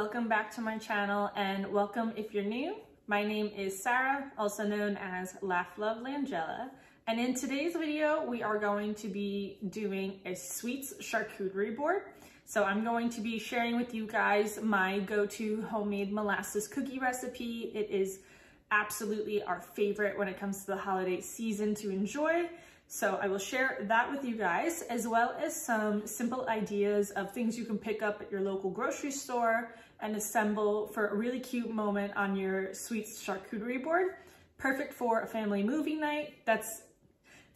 welcome back to my channel and welcome if you're new. My name is Sarah, also known as Laugh Love Langella. And in today's video, we are going to be doing a sweets charcuterie board. So I'm going to be sharing with you guys my go-to homemade molasses cookie recipe. It is absolutely our favorite when it comes to the holiday season to enjoy. So I will share that with you guys, as well as some simple ideas of things you can pick up at your local grocery store and assemble for a really cute moment on your sweets charcuterie board. Perfect for a family movie night. That's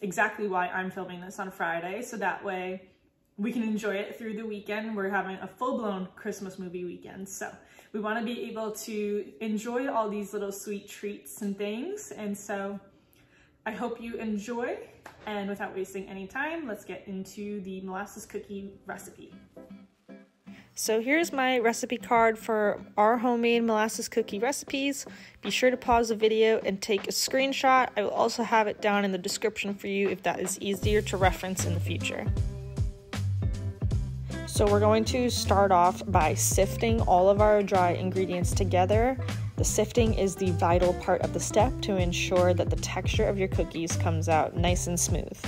exactly why I'm filming this on Friday. So that way we can enjoy it through the weekend. We're having a full-blown Christmas movie weekend. So we want to be able to enjoy all these little sweet treats and things. And so I hope you enjoy and without wasting any time, let's get into the molasses cookie recipe. So here's my recipe card for our homemade molasses cookie recipes. Be sure to pause the video and take a screenshot. I will also have it down in the description for you if that is easier to reference in the future. So we're going to start off by sifting all of our dry ingredients together the sifting is the vital part of the step to ensure that the texture of your cookies comes out nice and smooth.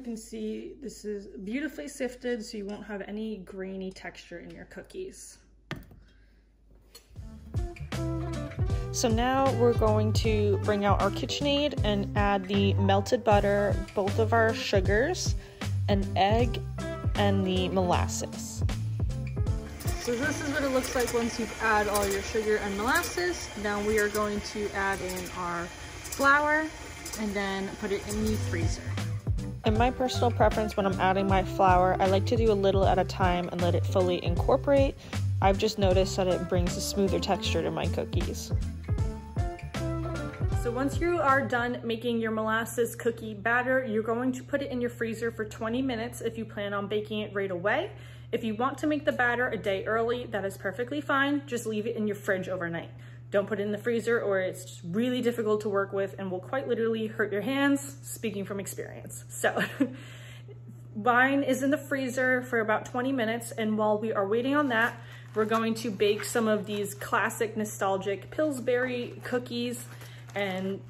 You can see this is beautifully sifted so you won't have any grainy texture in your cookies. So now we're going to bring out our KitchenAid and add the melted butter, both of our sugars, an egg, and the molasses. So this is what it looks like once you've add all your sugar and molasses. Now we are going to add in our flour and then put it in the freezer. In my personal preference when I'm adding my flour, I like to do a little at a time and let it fully incorporate. I've just noticed that it brings a smoother texture to my cookies. So once you are done making your molasses cookie batter, you're going to put it in your freezer for 20 minutes if you plan on baking it right away. If you want to make the batter a day early, that is perfectly fine. Just leave it in your fridge overnight. Don't put it in the freezer or it's really difficult to work with and will quite literally hurt your hands, speaking from experience. So wine is in the freezer for about 20 minutes. And while we are waiting on that, we're going to bake some of these classic nostalgic Pillsbury cookies and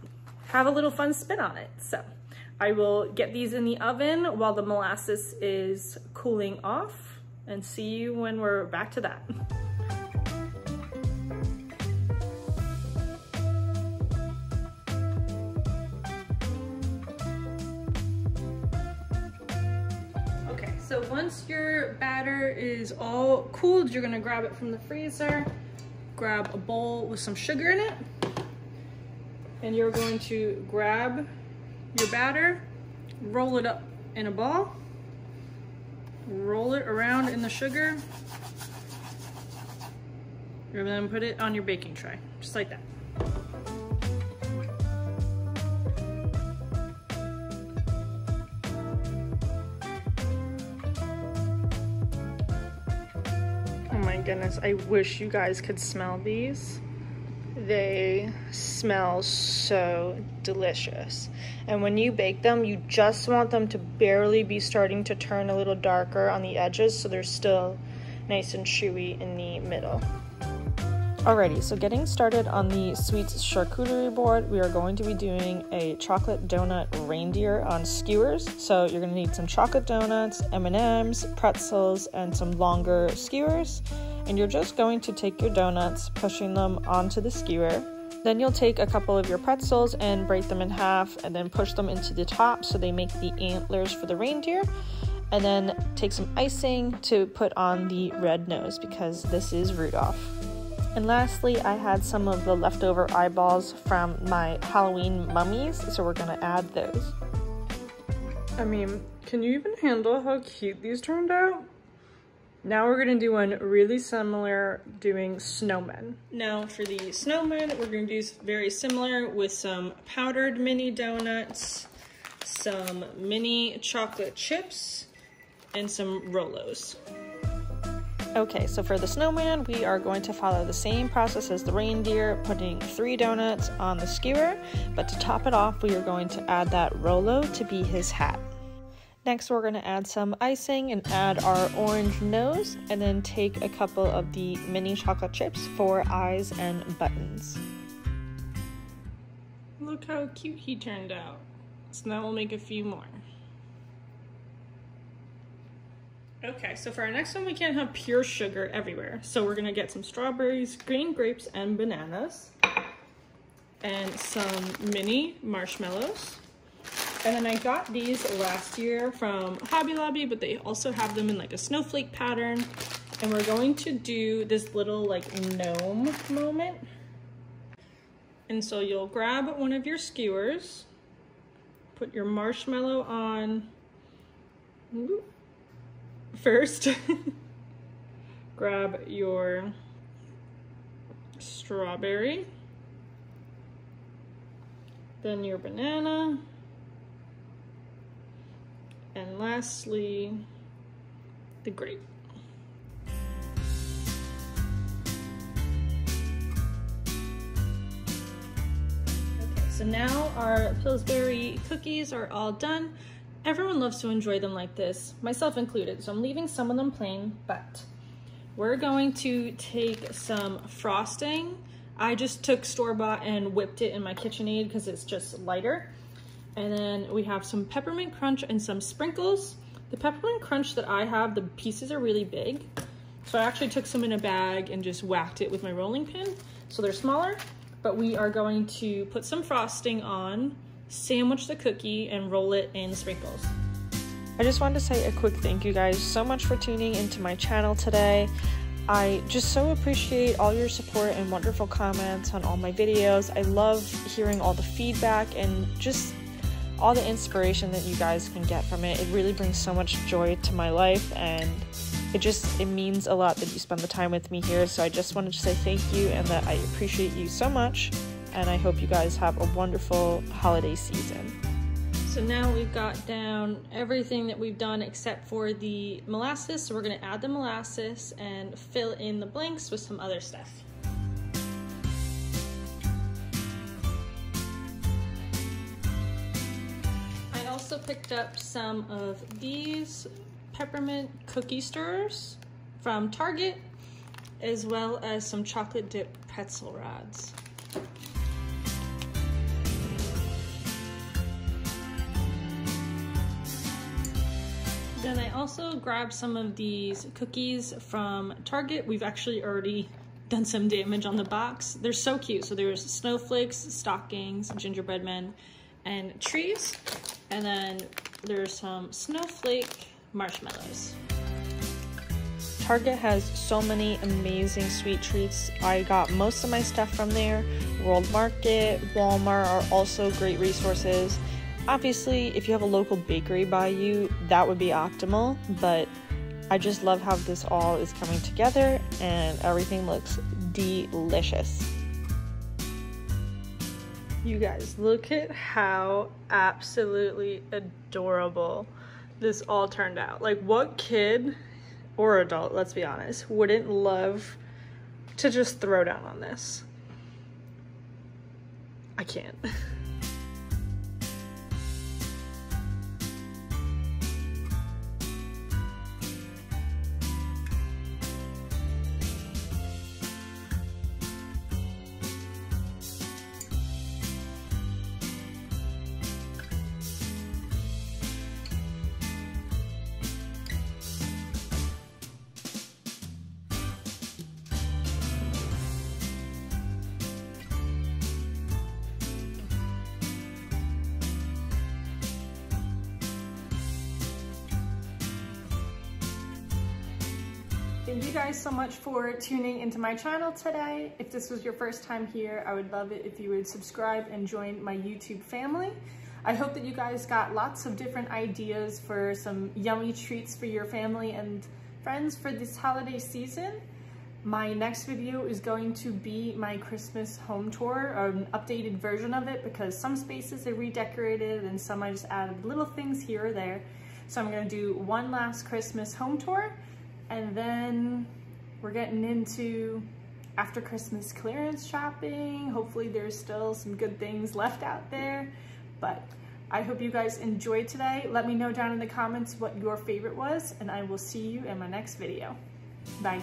have a little fun spin on it. So I will get these in the oven while the molasses is cooling off and see you when we're back to that. so once your batter is all cooled, you're gonna grab it from the freezer, grab a bowl with some sugar in it, and you're going to grab your batter, roll it up in a ball, roll it around in the sugar, and then put it on your baking tray, just like that. Goodness, I wish you guys could smell these. They smell so delicious. And when you bake them, you just want them to barely be starting to turn a little darker on the edges so they're still nice and chewy in the middle. Alrighty, so getting started on the sweets charcuterie board, we are going to be doing a chocolate donut reindeer on skewers. So you're going to need some chocolate donuts, M&Ms, pretzels, and some longer skewers. And you're just going to take your donuts, pushing them onto the skewer. Then you'll take a couple of your pretzels and break them in half and then push them into the top so they make the antlers for the reindeer. And then take some icing to put on the red nose because this is Rudolph. And lastly, I had some of the leftover eyeballs from my Halloween mummies, so we're gonna add those. I mean, can you even handle how cute these turned out? Now we're gonna do one really similar doing snowmen. Now for the snowmen, we're gonna do very similar with some powdered mini donuts, some mini chocolate chips, and some Rolos. Okay, so for the snowman, we are going to follow the same process as the reindeer, putting three donuts on the skewer, but to top it off, we are going to add that Rolo to be his hat. Next, we're gonna add some icing and add our orange nose, and then take a couple of the mini chocolate chips for eyes and buttons. Look how cute he turned out. So now we'll make a few more. Okay, so for our next one, we can't have pure sugar everywhere. So we're gonna get some strawberries, green grapes, and bananas, and some mini marshmallows. And then I got these last year from Hobby Lobby, but they also have them in like a snowflake pattern. And we're going to do this little like gnome moment. And so you'll grab one of your skewers, put your marshmallow on first. grab your strawberry, then your banana, and lastly, the grape. Okay, so now our Pillsbury cookies are all done. Everyone loves to enjoy them like this, myself included, so I'm leaving some of them plain, but we're going to take some frosting. I just took store-bought and whipped it in my KitchenAid because it's just lighter. And then we have some peppermint crunch and some sprinkles. The peppermint crunch that I have, the pieces are really big. So I actually took some in a bag and just whacked it with my rolling pin. So they're smaller, but we are going to put some frosting on, sandwich the cookie, and roll it in sprinkles. I just wanted to say a quick thank you guys so much for tuning into my channel today. I just so appreciate all your support and wonderful comments on all my videos. I love hearing all the feedback and just all the inspiration that you guys can get from it. It really brings so much joy to my life and it just it means a lot that you spend the time with me here. So I just wanted to say thank you and that I appreciate you so much and I hope you guys have a wonderful holiday season. So now we've got down everything that we've done except for the molasses. So we're gonna add the molasses and fill in the blanks with some other stuff. Picked up some of these peppermint cookie stirrers from Target, as well as some chocolate dip pretzel rods. Then I also grabbed some of these cookies from Target. We've actually already done some damage on the box. They're so cute. So there's snowflakes, stockings, gingerbread men, and trees. And then there's some snowflake marshmallows. Target has so many amazing sweet treats. I got most of my stuff from there. World Market, Walmart are also great resources. Obviously, if you have a local bakery by you, that would be optimal, but I just love how this all is coming together and everything looks delicious. You guys, look at how absolutely adorable this all turned out. Like, what kid or adult, let's be honest, wouldn't love to just throw down on this? I can't. Thank you guys so much for tuning into my channel today. If this was your first time here, I would love it if you would subscribe and join my YouTube family. I hope that you guys got lots of different ideas for some yummy treats for your family and friends for this holiday season. My next video is going to be my Christmas home tour, an updated version of it, because some spaces are redecorated and some I just added little things here or there. So I'm gonna do one last Christmas home tour and then we're getting into after Christmas clearance shopping. Hopefully there's still some good things left out there, but I hope you guys enjoyed today. Let me know down in the comments what your favorite was and I will see you in my next video. Bye.